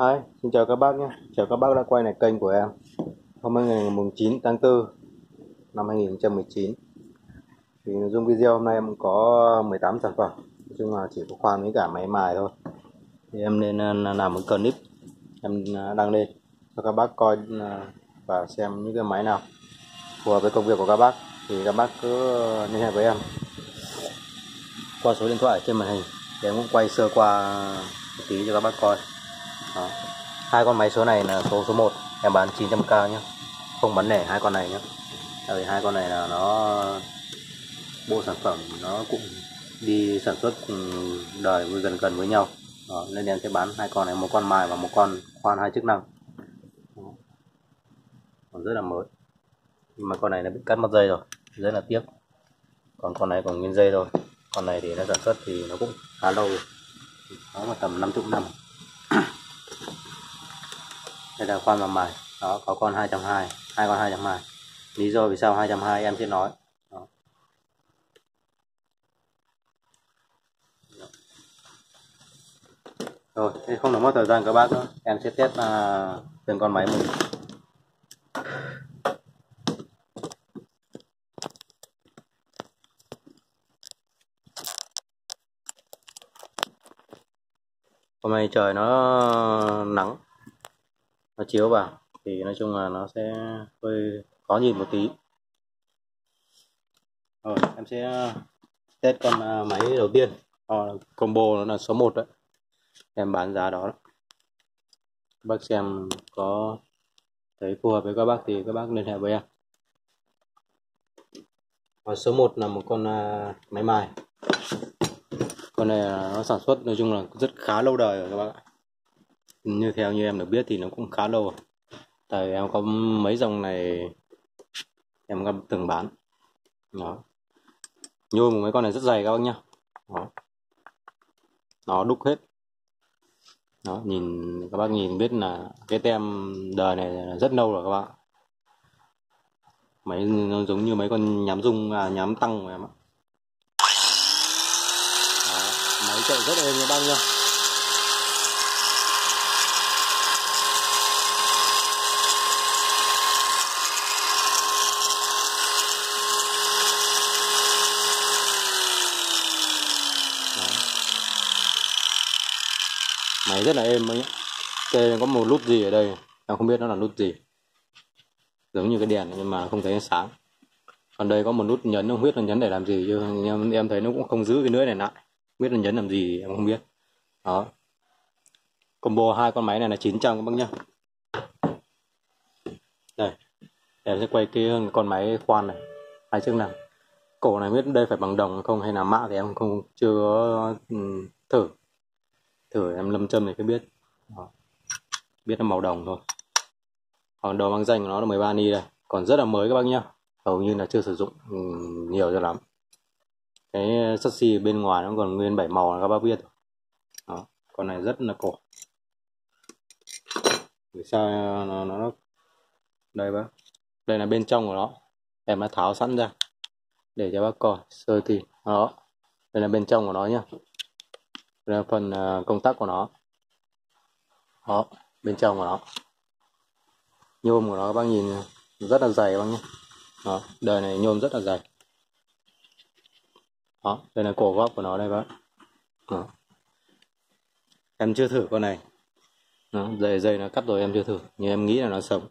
Hi, xin chào các bác nhé. Chào các bác đã quay lại kênh của em. Hôm nay ngày 9 tháng 4 năm 2019. Thì nội dung video hôm nay em có 18 sản phẩm. Nói chung là chỉ có khoan với cả máy mài thôi. Thì em nên ờ, làm một clip em ờ, đăng lên cho các bác coi ờ, và xem những cái máy nào phù hợp với công việc của các bác thì các bác cứ liên hệ với em qua số điện thoại trên màn hình để em cũng quay sơ qua một tí cho các bác coi đó. hai con máy số này là số số 1 em bán 900k nhé không bán lẻ hai con này nhé tại vì hai con này là nó bộ sản phẩm nó cũng đi sản xuất ừ, đời gần gần với nhau. Đó, nên em sẽ bán hai con này một con mài và một con khoan hai chức năng. Còn rất là mới. Nhưng mà con này nó bị cắt mất dây rồi. Rất là tiếc. Còn con này còn nguyên dây rồi, con này thì nó sản xuất thì nó cũng khá lâu rồi. Nó mà tầm 50 năm đây là khoan và mài. Đó có con 220 hai. Con 220 lý do vì sao 220 em sẽ nói. Đó. rồi thế không được mất thời gian các bác nữa. Em sẽ test uh, từng con máy mình hôm nay trời nó nắng chiếu vào, thì nói chung là nó sẽ hơi khó nhìn một tí. Rồi, em sẽ ờ, test con ờ, máy đầu tiên. Ờ, combo nó là số 1 đấy. Em bán giá đó. Các bác xem có thấy phù hợp với các bác thì các bác liên hệ với em. Và số 1 là một con máy mài. Con này nó sản xuất, nói chung là rất khá lâu đời rồi các bác ạ như theo như em được biết thì nó cũng khá lâu rồi. Tại em có mấy dòng này em có từng bán. Đó. Nhôm mấy con này rất dày các bác nhá. Đó. Nó đúc hết. Đó nhìn các bác nhìn biết là cái tem đời này là rất lâu rồi các bạn, mấy nó giống như mấy con nhám dung à, nhám tăng của em ạ. Đó, máy chạy rất êm các bác nhá. Máy rất là êm ấy đây có một nút gì ở đây? Em không biết nó là nút gì. Giống như cái đèn nhưng mà không thấy ánh sáng. Còn đây có một nút nhấn, không biết là nhấn để làm gì chứ. Em em thấy nó cũng không giữ cái lưỡi này lại. Không biết là nhấn làm gì, em không biết. Đó. Combo hai con máy này là 900 các bác nhá. Đây. Em sẽ quay cái con máy khoan này. Hai chức năng. Cổ này biết đây phải bằng đồng không hay là mạ thì em không, chưa ừ, thử thử em lâm châm thì cứ biết. Đó. biết là màu đồng thôi. Còn đồ mang danh của nó là 13 ni đây. Còn rất là mới các bác nhá. Hầu như là chưa sử dụng ừ, nhiều cho lắm. Cái sắt xi bên ngoài nó còn nguyên bảy màu các bác biết Đó. con này rất là cổ. Vì sao à, nó, nó đây bác. Đây là bên trong của nó. Em đã tháo sẵn ra để cho bác coi sơ thì đó đây là bên trong của nó nhá là phần à, công tắc của nó. Đó bên trong của nó. Nhôm của nó các bác nhìn rất là dày các bác nhé. Đó đời này nhôm rất là dày. Đó đây là cổ góc của nó đây bác. Đó. em chưa thử con này. Đó, dày dày nó cắt rồi em chưa thử nhưng em nghĩ là nó sống.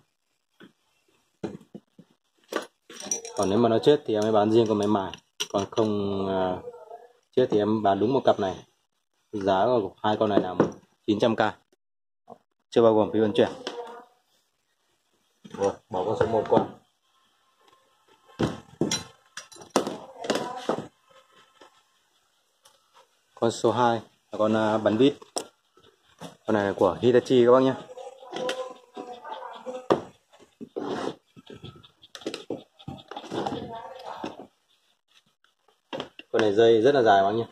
Còn nếu mà nó chết thì em mới bán riêng con máy mài. Còn không uh, chết thì em bán đúng một cặp này giá của hai con này là 900k chưa bao gồm phí vận chuyển. Rồi, bỏ con số 1 qua. Con số 2 là con à, bắn vít con này là của Hitachi các bác nhé. Con này dây rất là dài bác nhé.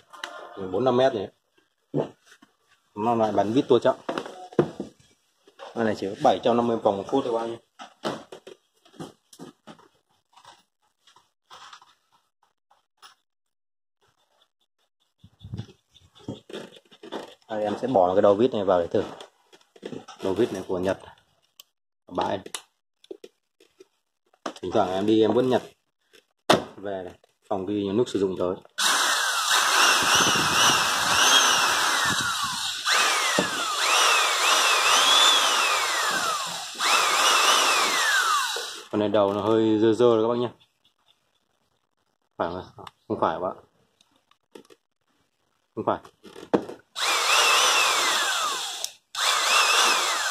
Bốn năm mét này nó lại bắn vít tua chậm. Con này chỉ có 750 vòng một phút thôi bao nhiêu? Đây, em sẽ bỏ cái đầu vít này vào để thử. Đầu vít này của Nhật. Bãi. Thỉnh thoảng em đi em vẫn nhặt về này phòng ghi nhiều nước sử dụng tới con này đầu nó hơi dơ dơ rồi các bác nhé phải không không phải bạn không phải.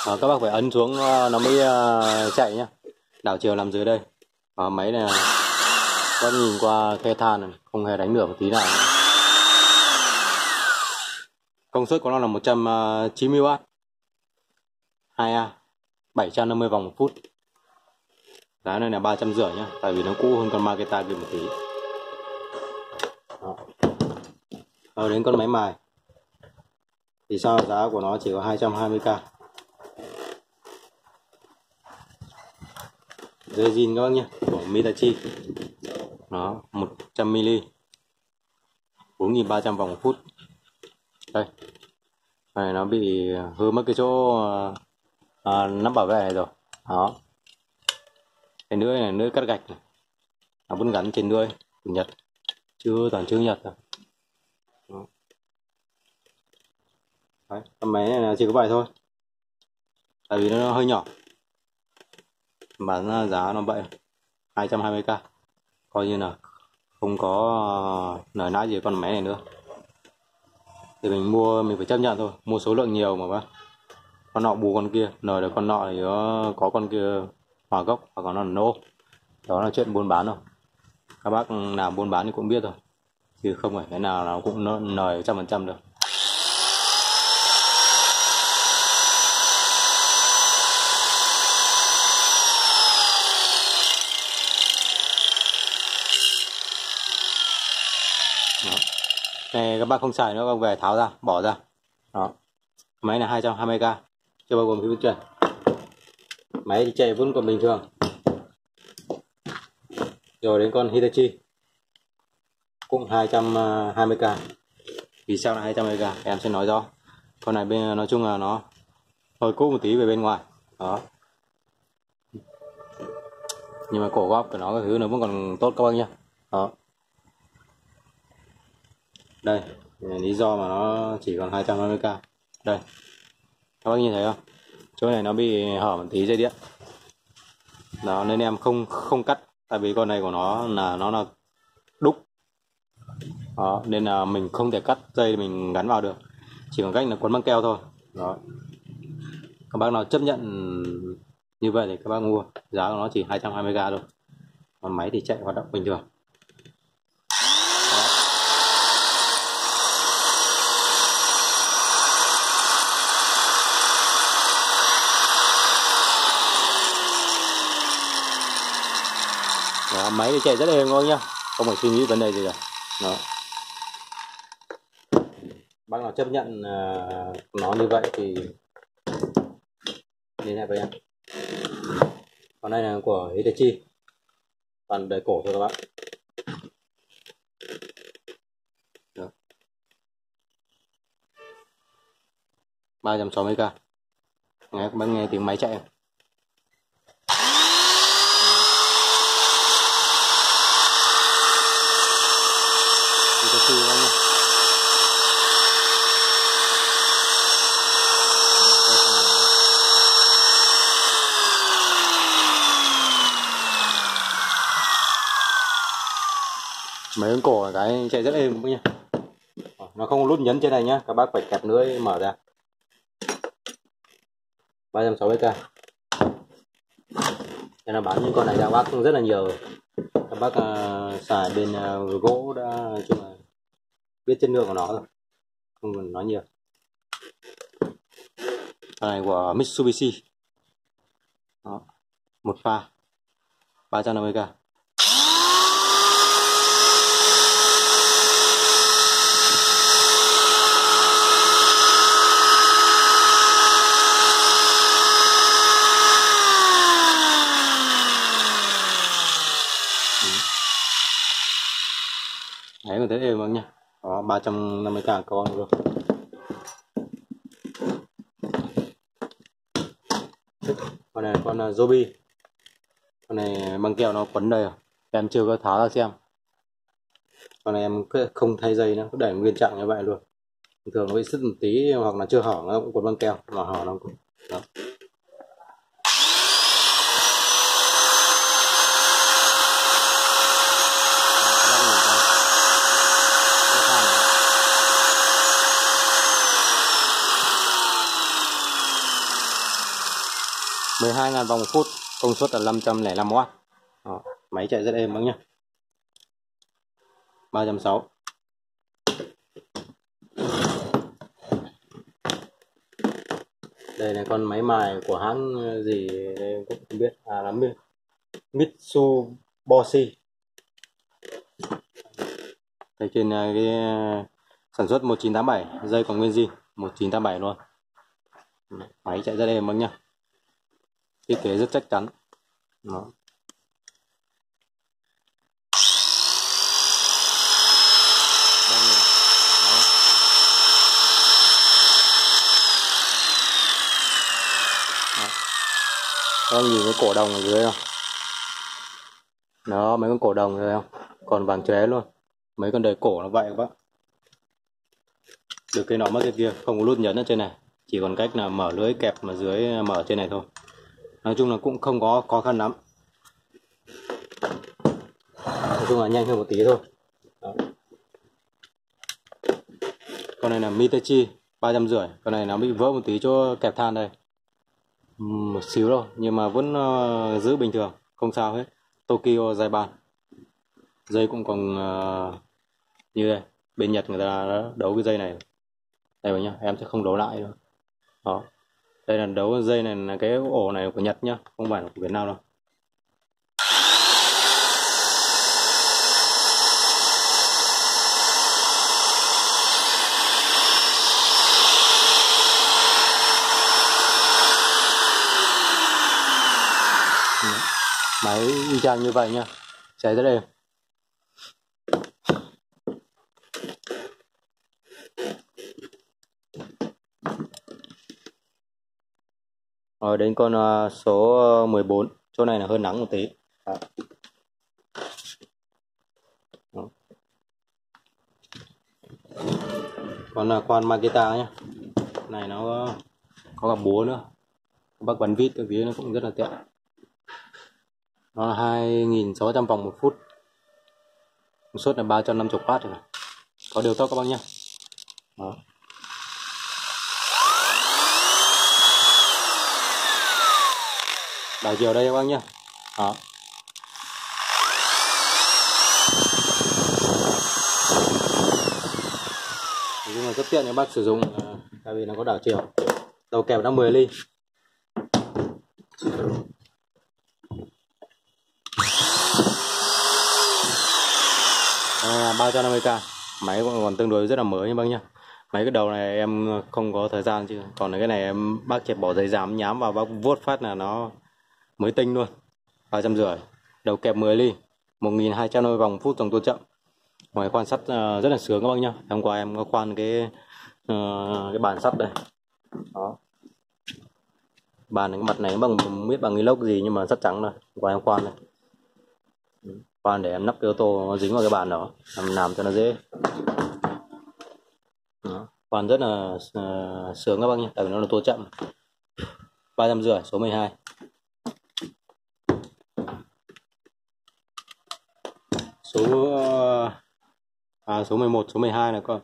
À, các bác phải ấn xuống à, nó mới uh, chạy nhá. Đảo chiều làm dưới đây. À, máy này có nhìn qua khe than này không hề đánh được một tí nào. Công suất của nó là 190W 2A 750 vòng một phút giá này là ba trăm rưỡi nhá tại vì nó cũ hơn con Makita kia một tí. Đó. Rồi đến con máy mài. Thì sao? Giá của nó chỉ có 220k dây zin các bác nhé của Mitachi. Nó 100ml 4.300 vòng một phút. Đây. Này nó bị hư mất cái chỗ à, nắp bảo vệ này rồi. Đó cái lưỡi này lưỡi cắt gạch này. À, nó vẫn gắn trên đuôi nhật. Chưa toàn chữ nhật rồi. Đấy, con máy này là chỉ có vậy thôi. Tại vì nó hơi nhỏ. Bán à, giá nó vậy. 220k coi như là không có à, nở nãi gì con máy này nữa. Thì mình mua mình phải chấp nhận thôi. Mua số lượng nhiều mà bác. Con nọ bù con kia nở được con nọ thì có, có con kia hòa gốc hoặc còn nó là nô. Đó là chuyện buôn bán thôi. Các bác nào buôn bán thì cũng biết rồi chứ không phải cái nào nó cũng nời trăm phần trăm được. Đó. này, các bác không xài nữa, các về tháo ra, bỏ ra. Đó. Máy là 220k chưa bao gồm phí vận chuyển máy thì chạy vẫn còn bình thường. Rồi đến con Hitachi. Cũng 220k à, vì sao là 220k em sẽ nói rõ. Con này bên, nói chung là nó hơi cũ một tí về bên ngoài. Đó. Nhưng mà cổ góp của nó cái thứ nó vẫn còn tốt các bác nhá. Đó. Đây, lý do mà nó chỉ còn 250k đây. Các bác nhìn thấy không? Chỗ này nó bị hở một tí dây điện. Đó, nên em không không cắt, tại vì con này của nó là nó là đúc. Đó, nên là mình không thể cắt dây mình gắn vào được. Chỉ còn cách là quấn băng keo thôi. Đó. Các bác nào chấp nhận như vậy thì các bác mua. Giá của nó chỉ 220k thôi. Còn máy thì chạy hoạt động bình thường. Máy thì chạy rất êm ngon nhá. Không phải suy nghĩ vấn đề gì cả. Đó. Bác nào chấp nhận uh, nó như vậy thì liên hệ với em. Còn đây là của Hitachi. Toàn đời cổ thôi các bạn. Ba trăm sáu mươi k nghe các bạn nghe tiếng máy chạy Các bạn nhé mấy con cổ cái chạy rất êm nhá. Nó không nút nhấn trên này nhá các bác phải kẹp lưỡi mở ra. 360k cho nó bán những con này ra bác rất là nhiều các bác uh, xài bên uh, gỗ đã chung là biết chất lượng của nó rồi. Không cần nói nhiều. Con này của Mitsubishi. Đó. một pha. 350k đấy còn thấy êm không nha đó 350k con rồi. con này, con là Zobi con này à, băng keo nó quấn đây rồi em chưa có tháo ra xem con này em không thay dây nữa, cứ để nguyên trạng như vậy luôn thường nó bị sứt một tí hoặc là chưa hỏng nó cũng quấn băng keo, mà hỏng nó cũng đó. 12.000 vòng một phút công suất là 505W Đó, máy chạy rất êm bác nhá. 360 đây là con máy mài của hãng ờ, gì đây cũng không biết. À là Mitsubishi. Đây trên ờ, cái ờ, sản xuất 1987 dây còn nguyên zin 1987 luôn. Ừ, máy chạy rất êm bác nhá thiết kế rất chắc chắn đó. Các bạn nhìn cái cổ đồng ở dưới không? Đó, mấy con cổ đồng rồi không? Còn vàng chóe luôn. Mấy con đời cổ nó vậy các bạn. Được cái nọ mất cái kia, không có nút nhấn ở trên này. Chỉ còn cách là mở lưới kẹp mà dưới mở trên này thôi nói chung là cũng không có khó khăn lắm. Nói chung là nhanh hơn một tí thôi. Đó. con này là Mitachi ba trăm rưỡi. Con này nó bị vỡ một tí chỗ kẹp than đây. Một xíu thôi nhưng mà vẫn uh, giữ bình thường không sao hết. Tokyo dài bàn dây cũng còn uh, như đây. Bên Nhật người ta đã đấu cái dây này. Đây nhá em sẽ không đấu lại đâu. Đó đây là đấu dây này là cái ổ này của Nhật nhá, không phải là của Việt Nam đâu. Ừ. Máy y chang như vậy nha chạy rất êm Rồi đến con ờ, số ờ, 14 Chỗ này là hơi nắng một tí. Đó. Đó. Còn là quan Makita nhé Này nó có cả búa nữa. Bác bắn vít ở phía nó cũng rất là tiện. Nó là 2.600 vòng một phút. Công suất là 350W rồi Có điều tốt các bác nhé Đó. Đảo chiều đây các bác nhé đó. Nhưng mà rất tiện cho bác sử dụng à, tại vì nó có đảo chiều. Đầu kẹp nó 10 ly. À, 350k máy còn tương đối rất là mới nha bác nhá. Mấy cái đầu này em không có thời gian chứ. Còn cái này em bác chẹp bỏ giấy dám nhám vào bác vuốt phát là nó mới tinh luôn. Ba trăm rưỡi. Đầu kẹp 10 ly. 1200 vòng phút dòng tua chậm. Ngoài quan sắt uh, rất là sướng các bác nhá. Hôm qua em có khoan cái uh, cái bàn sắt đây. Đó. Bàn này, cái mặt này bằng không biết bằng inox gì nhưng mà sắt trắng này, qua em khoan này ừ. khoan để em nắp cái ô tô nó dính vào cái bàn đó. Làm làm cho nó dễ. Đó. khoan rất là uh, sướng các bác nhé tại vì nó là tua chậm. ba trăm rưỡi số 12 số ờ, à, số 11 số 12 này con.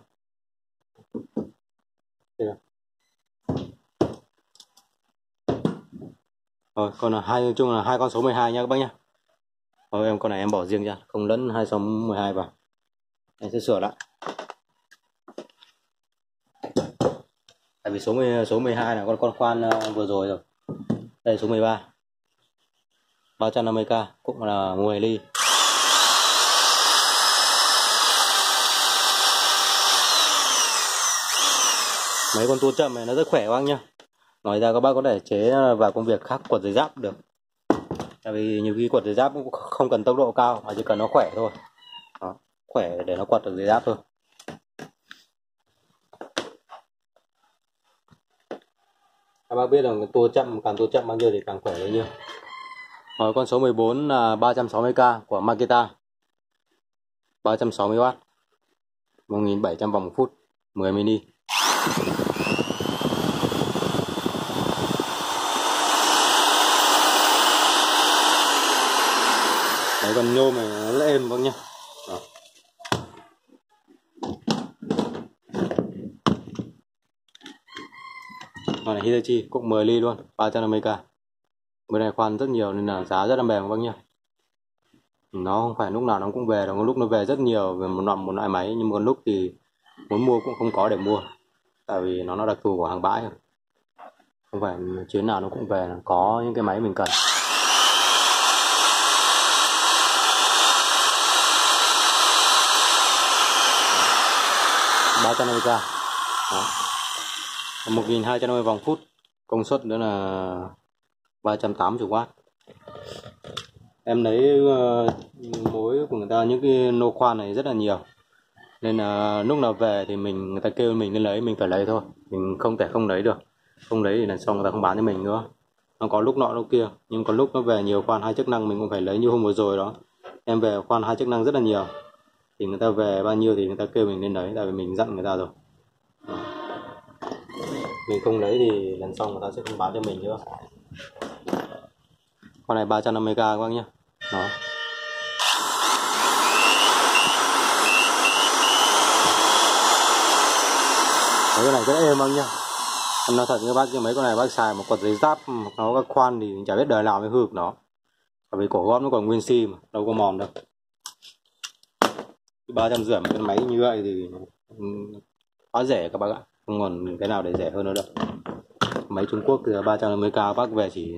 Rồi còn là hai chung là hai con số 12 nha các bác nhá. Rồi em con này em bỏ riêng ra không lẫn hai số 12 vào. Em sẽ sửa lại. Tại vì số 10, số 12 là con con khoan ờ, vừa rồi rồi. Đây số 13 350k cũng là 10 ly. Mấy con tua chậm này nó rất khỏe các bác nhá. Ngoài ra các bác có thể chế vào công việc khác quật giấy giáp được. Tại vì nhiều khi quật giấy giáp cũng không cần tốc độ cao mà chỉ cần nó khỏe thôi. Đó, khỏe để nó quật được giấy giáp thôi. Các bác biết rằng tua chậm càng tua chậm bao nhiêu thì càng khỏe bấy nhiêu rồi con số 14 là 360k của Makita. 360W 1700 vòng một phút 10 mini Đấy con nhôm này nó êm vâng nhá. Đó. Con này Hitachi cũng 10 ly luôn 350k Bên này khoan rất nhiều nên là giá rất là mềm các bác nhá. Nó không phải lúc nào nó cũng về đâu Có lúc nó về rất nhiều về một loại, một loại máy Nhưng mà còn lúc thì muốn mua cũng không có để mua Tại vì nó nó đặc thù của hàng bãi Không phải chuyến nào nó cũng về có những cái máy mình cần. Ba trăm năm mươi k Đó. 1250 vòng phút. Công suất nữa là 380W em lấy ờ, uh, mối của người ta những cái nô khoan này rất là nhiều. Nên là lúc nào về thì mình người ta kêu mình lên lấy mình phải lấy thôi. Mình không thể không lấy được. Không lấy thì lần sau người ta không bán cho mình nữa. Nó có lúc nọ lúc kia. Nhưng có lúc nó về nhiều khoan hai chức năng mình cũng phải lấy như hôm vừa rồi đó. Em về khoan hai chức năng rất là nhiều thì người ta về bao nhiêu thì người ta kêu mình lên lấy tại vì mình dặn người ta rồi. Mình không lấy thì lần sau người ta sẽ không bán cho mình nữa. Con này 350k các bác nhé đó. Mấy con này rất êm bác nhá. Em nói thật với bác nhưng mấy con này bác xài một quật giấy giáp nó các khoan thì chả biết đời nào mới hư được nó. Bởi vì cổ góp nó còn nguyên si mà, đâu có mòn đâu ba trăm rưỡi một cái máy như vậy thì quá rẻ các bác ạ. Không còn cái nào để rẻ hơn nữa đâu. Máy Trung Quốc thì 350k bác về chỉ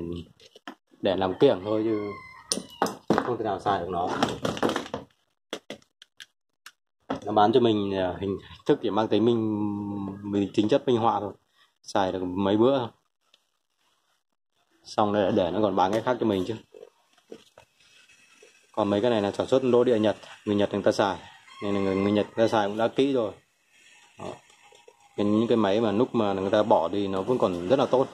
để làm kiểng thôi chứ không thể nào xài được nó. Nó bán cho mình hình thức để mang tính mình mình tính chất minh họa thôi. Xài được mấy bữa. Thôi xong để, để nó còn bán cái khác cho mình chứ. Còn mấy cái này là sản xuất lô địa nhật. Người nhật người ta xài nên là người, người nhật người ta xài cũng đã kỹ rồi. Đó. Cái, những cái máy mà lúc mà người ta bỏ đi nó vẫn còn rất là tốt.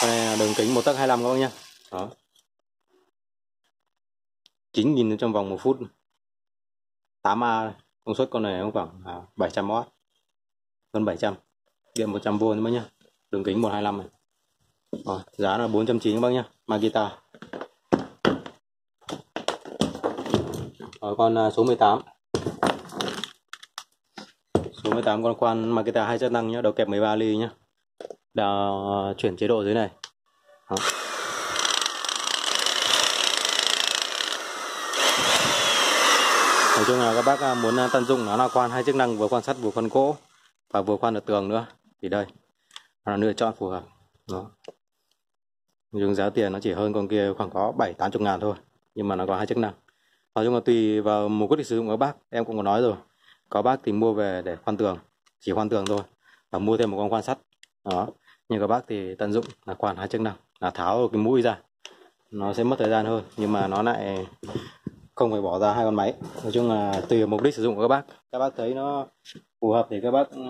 Con này là đường kính một tấc 25 các bác nhá đó. 9.000 trong vòng 1 phút. 8A công suất con này khoảng à, 700W hơn 700 điện 100V nữa nhá đường kính 125 này rồi, giá là 490 các bác nhá Makita Rồi con à, số 18 Số 18 con quan Makita hai chức năng nhá, đầu kẹp 13 ly nhá. Đã à, chuyển chế độ dưới này. Đó. Nói chung là các bác à, muốn tận dụng nó là quan hai chức năng vừa quan sát vừa quan gỗ và vừa quan được tường nữa thì đây là lựa chọn phù hợp. Đó. Nhưng giá tiền nó chỉ hơn con kia khoảng có 7 80 ngàn thôi, nhưng mà nó có hai chức năng. Nói chung là tùy vào mục đích sử dụng của bác, em cũng có nói rồi. Có bác thì mua về để khoan tường, chỉ khoan tường thôi, và mua thêm một con quan sắt. Đó. Nhưng các bác thì tận dụng là khoan hai chức năng, là tháo cái mũi ra. Nó sẽ mất thời gian hơn, nhưng mà nó lại không phải bỏ ra hai con máy. Nói chung là tùy mục đích sử dụng của các bác. Các bác thấy nó phù hợp thì các bác ừ,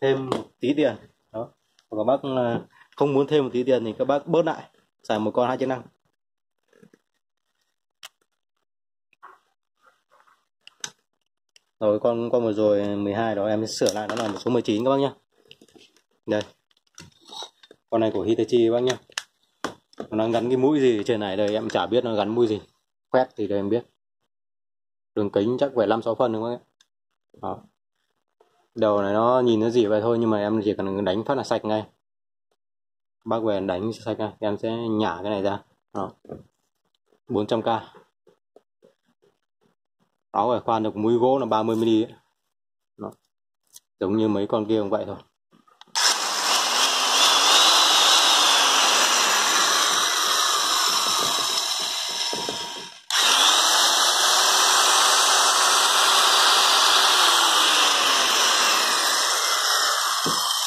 thêm một tí tiền. Đó. Còn các bác ừ, không muốn thêm một tí tiền thì các bác bớt lại. Xài một con hai chức năng rồi, con con vừa rồi 12 đó, em sẽ sửa lại nó là một số 19 các bác nhá. Đây. Con này của Hitachi các bác nhá. Nó đang gắn cái mũi gì trên này? Đây, em chả biết nó gắn mũi gì. Quét thì đây em biết. Đường kính chắc phải 5 6 phân đúng không ạ? Đó. Đầu này nó nhìn nó gì vậy thôi, nhưng mà em chỉ cần đánh phát là sạch ngay bác về đánh sạch ngay em sẽ nhả cái này ra đó 400k áo phải khoan được mũi gỗ là 30 mm. Đó. giống như mấy con kia cũng vậy thôi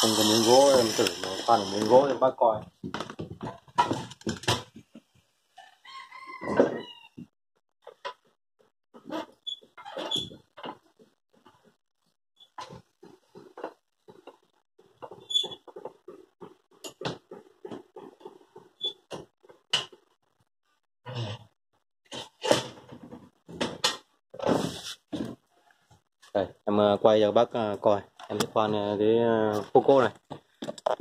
không có miếng gỗ em thử toàn để miếng gỗ cho bác coi. Đây, em ờ, quay cho bác ờ, coi. Em sẽ khoan ờ, cái phô cô này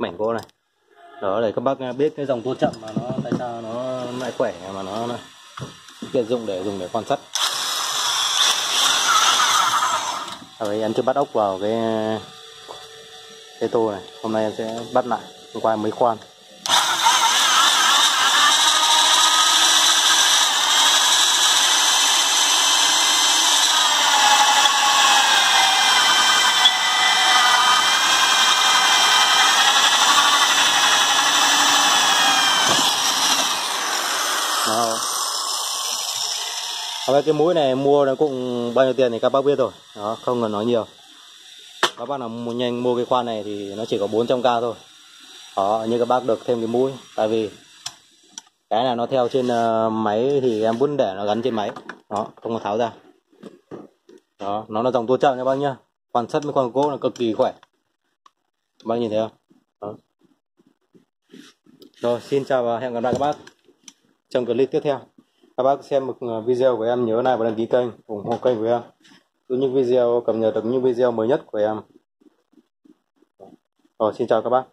mảnh gỗ này. Đó để các bác biết cái dòng tua chậm mà nó tại sao nó lại khỏe mà nó, tiện dụng để dùng để quan sát. À, vậy em chưa bắt ốc vào cái cái tô này. Hôm nay em sẽ bắt lại hôm qua mới khoan. Và cái mũi này mua nó cũng bao nhiêu tiền thì các bác biết rồi. Đó, không cần nói nhiều. Các bác nào muốn nhanh mua cái khoan này thì nó chỉ có 400k thôi. Đó, như các bác được thêm cái mũi. Tại vì cái này nó theo trên ờ, máy thì em vẫn để nó gắn trên máy. Đó, không có tháo ra. Đó, nó là dòng tua chậm nha bác nhá. Quan sát với con gỗ là cực kỳ khỏe. Bác nhìn thấy không? Đó. rồi, xin chào và hẹn gặp lại các bác trong clip tiếp theo các bác xem một à, video của em, nhớ like và đăng ký kênh, ủng hộ kênh của em. Cũng những video cập nhật được những video mới nhất của em. Rồi, xin chào các bác.